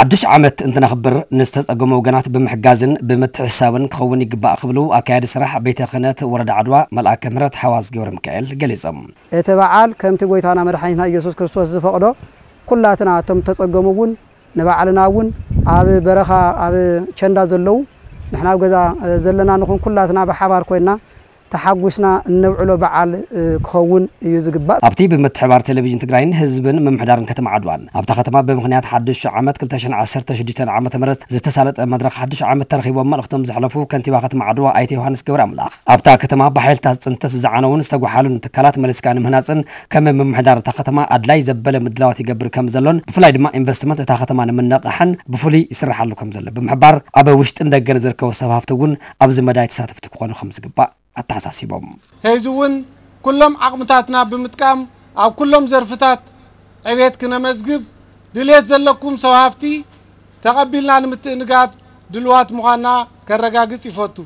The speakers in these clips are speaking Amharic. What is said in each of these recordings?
ሓዱሽ ዓመት እንትነኽብር ንዝተጸገሙ ወገናት ብምሕጋዝን ብምትሕሳብን ክኸውን ይግባእ ክብሉ ኣካያዲ ስራሕ ቤተ ክህነት ወረዳ ዓድዋ መልኣከ ምህረት ሓዋዝ ገብረ ሚካኤል ገሊፆም እቲ በዓል ከምቲ ጎይታና መድሓኒትና ኢየሱስ ክርስቶስ ዝፈቕዶ ኩላትና እቶም ተጸገሙ እውን ንባዕልና እውን ኣብ በረኻ ኣብ ቸንዳ ዘለው ንሕና ኣብ ገዛ ዘለና ንኹን ኩላትና ብሓባር ኮይና ተሓጒስና እነብዕሎ በዓል ክኸውን እዩ ዝግባእ። ኣብቲ ብምትሕባር ቴሌቭዥን ትግራይን ህዝብን ምምሕዳርን ከተማ ዓድዋን። ኣብታ ከተማ ብምክንያት ሓዱሽ ዓመት 2016 ዓ ም ዝተሳለጠ መድረክ ሓዱሽ ዓመት ተረኺቦም መልእኽቶም ዘሕለፉ ከንቲባ ከተማ ዓድዋ ኣይተ ዮሃንስ ገብረ ኣምላኽ። ኣብታ ከተማ ብሓይልታት ፅንተት ዝዓነውን ዝተጓሓሉን ትካላት መለስካ ንምህናፅን ከም ምምሕዳር እታ ከተማ ኣድላይ ዘበለ ምድላዋት ይገብር ከም ዘሎን ብፍላይ ድማ ኢንቨስትመንት እታ ከተማ ንምነቕሓን ብፍሉይ ይስራሓሉ ከም ዘሎ ብምሕባር ኣብ ውሽጥን ደገን ዝርከቡ ሰብ ሃፍቲ እውን ኣብዚ መዳይ ተሳተፍቲ ክኾኑ ከም ዝግባእ ኣተሓሳሲቦም ሕዚ እውን ኩሎም ዓቕምታትና ብምጥቃም ኣብ ኩሎም ዘርፍታት ዕቤት ክነመዝግብ ድሌት ዘለኩም ሰብ ሃፍቲ ተቐቢልና ንምትእንጋድ ድልዋት ምዃንና ከረጋግጽ ይፈቱ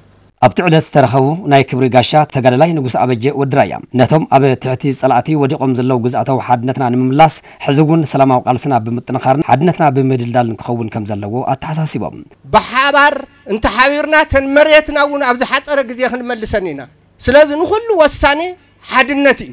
ኣብቲ ዕለት ዝተረኸቡ ናይ ክብሪ ጋሻ ተጋዳላይ ንጉስ ኣበጀ ወዲ ራያ ነቶም ኣብ ትሕቲ ጸላእቲ ወዲቖም ዘለዉ ግዝኣታዊ ሓድነትና ንምምላስ ሕዚ እውን ሰላማዊ ቃልስና ብምጥንኻርን ሓድነትና ብምድልዳልን ክኸውን ከም ዘለዎ ኣተሓሳሲቦም። ብሓባር እንተሓቢርና ተን መሬትና እውን ኣብ ዝሓፀረ ግዜ ክንመልሰን ኢና። ስለዚ ንኩሉ ወሳኔ ሓድነት እዩ።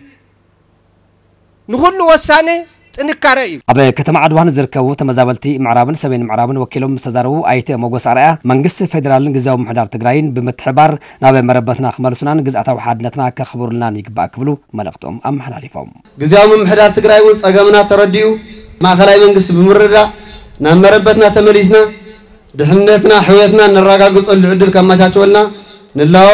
ንኩሉ ወሳኔ ጥንካረ እዩ። ኣብ ከተማ ዓድዋን ዝርከቡ ተመዛበልቲ ምዕራብን ሰሜን ምዕራብን ወኪሎም ዝተዛረቡ ኣይተ መጎስ ኣርኣያ መንግስቲ ፌደራልን ግዜያዊ ምሕዳር ትግራይን ብምትሕባር ናብ መረበትና ክመልሱናን ግዝኣታዊ ሓድነትና ከኽብሩልናን ይግባእ ክብሉ መልእኽቶም ኣመሓላሊፎም ግዜያዊ ምምሕዳር ትግራይ እውን ፀገምና ተረዲኡ ማእኸላይ መንግስቲ ብምርዳእ ናብ መረበትና ተመሊስና ድሕንነትና ሕውየትና ነረጋግፀሉ ዕድል ከመቻቸወልና ንላዎ